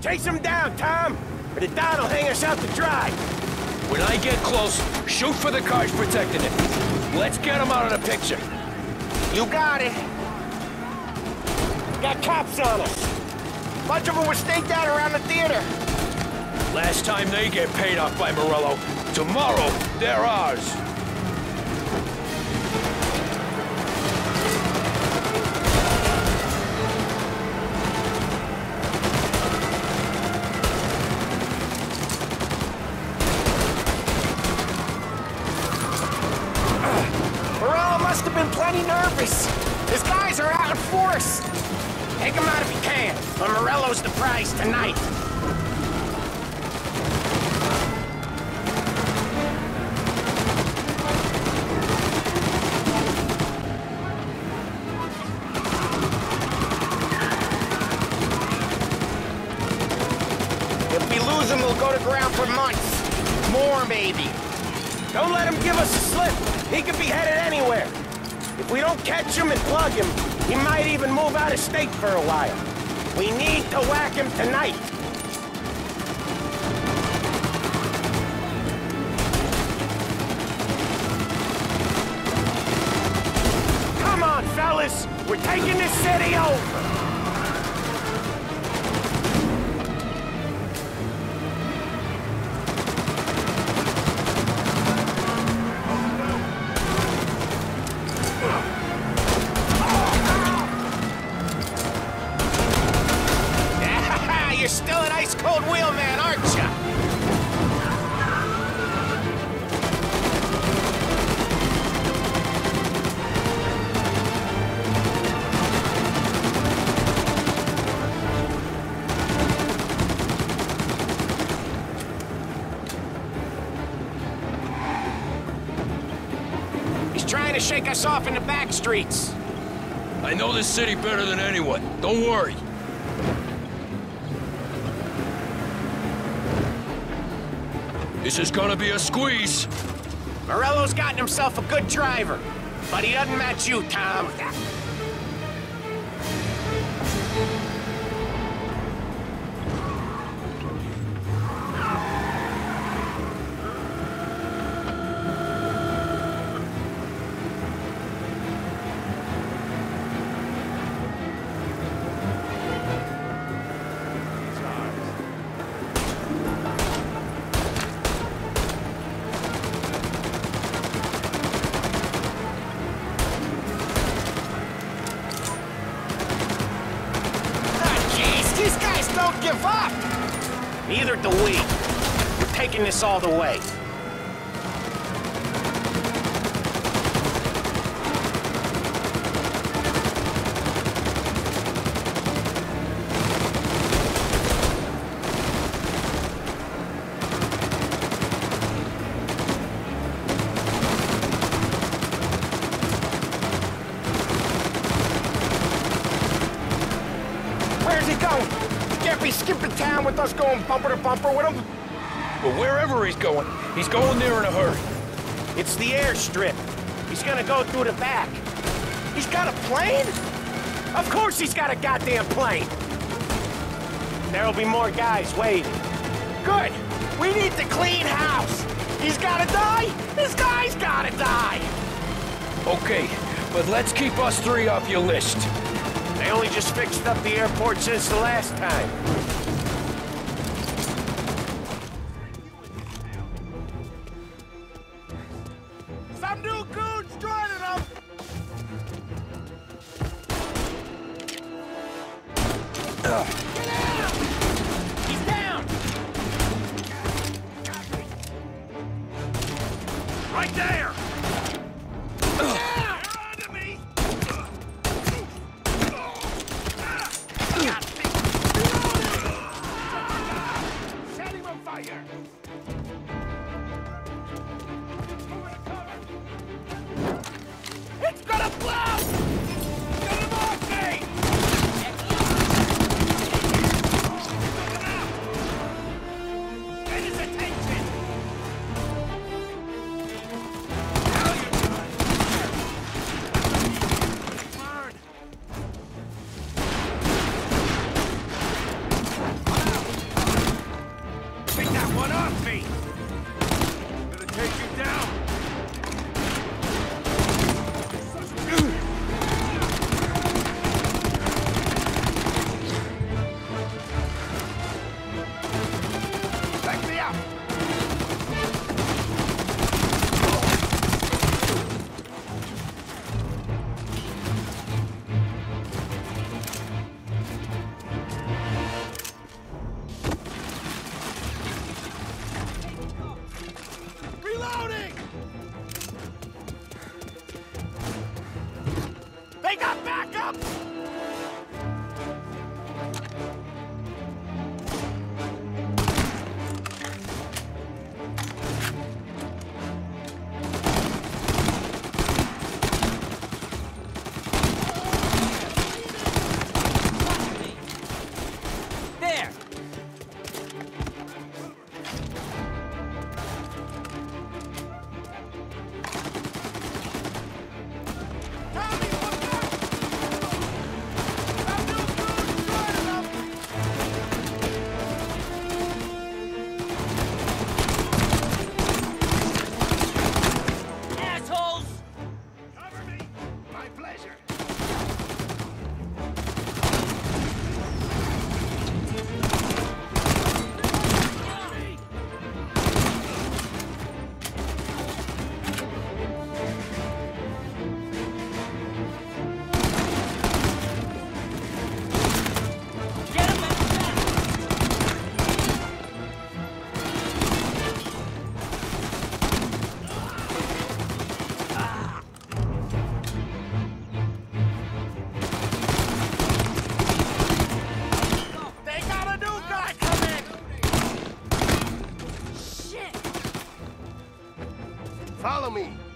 Chase him down, Tom! Or the Don will hang us out to dry! When I get close, shoot for the cars protecting it. Let's get them out of the picture. You got it! Got cops on us! Bunch of them were staked out around the theater! Last time they get paid off by Morello. Tomorrow, they're ours. To ground for months. More, maybe. Don't let him give us a slip. He could be headed anywhere. If we don't catch him and plug him, he might even move out of state for a while. We need to whack him tonight. Come on, fellas. We're taking this city over. Trying to shake us off in the back streets. I know this city better than anyone. Don't worry. This is gonna be a squeeze. Morello's gotten himself a good driver, but he doesn't match you, Tom. Give up. Neither do we. We're taking this all the way. Where's he going? Can't be skipping town with us going bumper to bumper with him. But wherever he's going, he's going there in a hurry. It's the airstrip. He's gonna go through the back. He's got a plane? Of course he's got a goddamn plane. There'll be more guys waiting. Good. We need to clean house. He's gotta die. This guy's gotta die. Okay, but let's keep us three off your list. They only just fixed up the airport since the last time. New goons joining them! He's Follow me.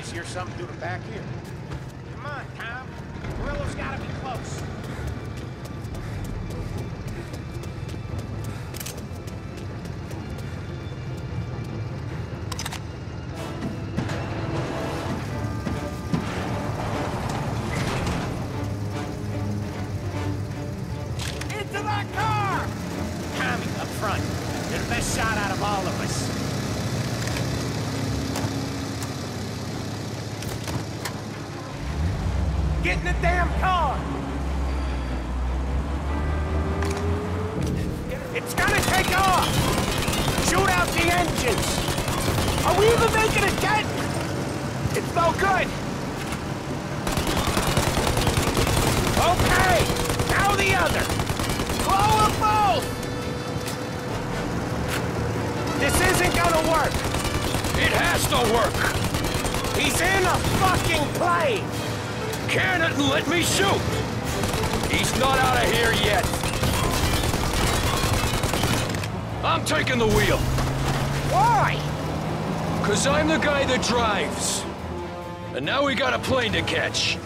Guys hear something through the back here? Come on, Tom. Morello's gotta be close. Into the car! Tommy, up front. You're the best shot out of all of us. Get in the damn car! It's gonna take off! Shoot out the engines! Are we even making a dent? It's no good! Okay! Now the other! Blow them both! This isn't gonna work! It has to work! He's in a fucking plane! Can it and let me shoot! He's not out of here yet! I'm taking the wheel, Why? cause I'm the guy that drives. And now we got a plane to catch.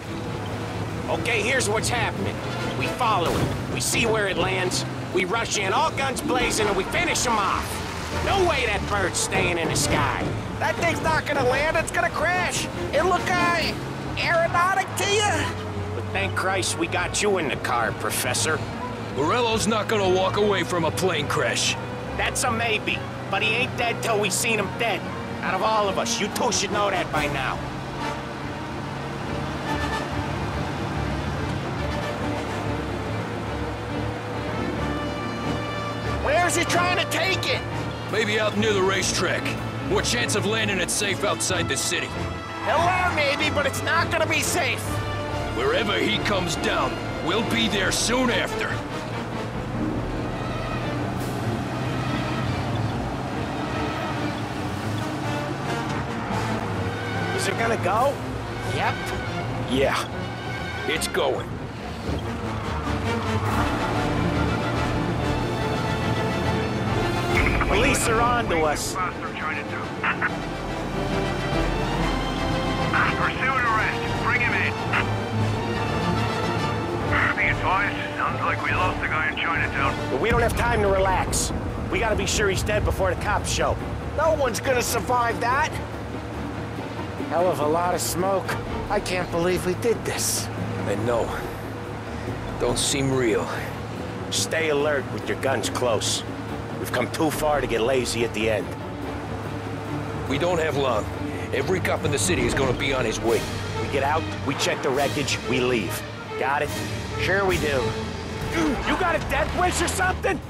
Okay, here's what's happening. We follow it. We see where it lands. We rush in, all guns blazing, and we finish him off. No way that bird's staying in the sky. That thing's not gonna land, it's gonna crash. It look, uh, aeronautic to you? But thank Christ we got you in the car, Professor. Morello's not gonna walk away from a plane crash. That's a maybe, but he ain't dead till we seen him dead. Out of all of us, you two should know that by now. Where's he trying to take it? Maybe out near the racetrack. More chance of landing it safe outside the city. He'll learn maybe, but it's not gonna be safe. Wherever he comes down, we'll be there soon after. Is it gonna go? Yep. Yeah, it's going. Police are on to us. Be advised, sounds like we lost the guy in Chinatown. But we don't have time to relax. We gotta be sure he's dead before the cops show. No one's gonna survive that. Hell of a lot of smoke. I can't believe we did this. I know. Don't seem real. Stay alert with your guns close. We've come too far to get lazy at the end. We don't have long. Every cop in the city is gonna be on his way. Get out, we check the wreckage, we leave. Got it? Sure we do. You got a death wish or something?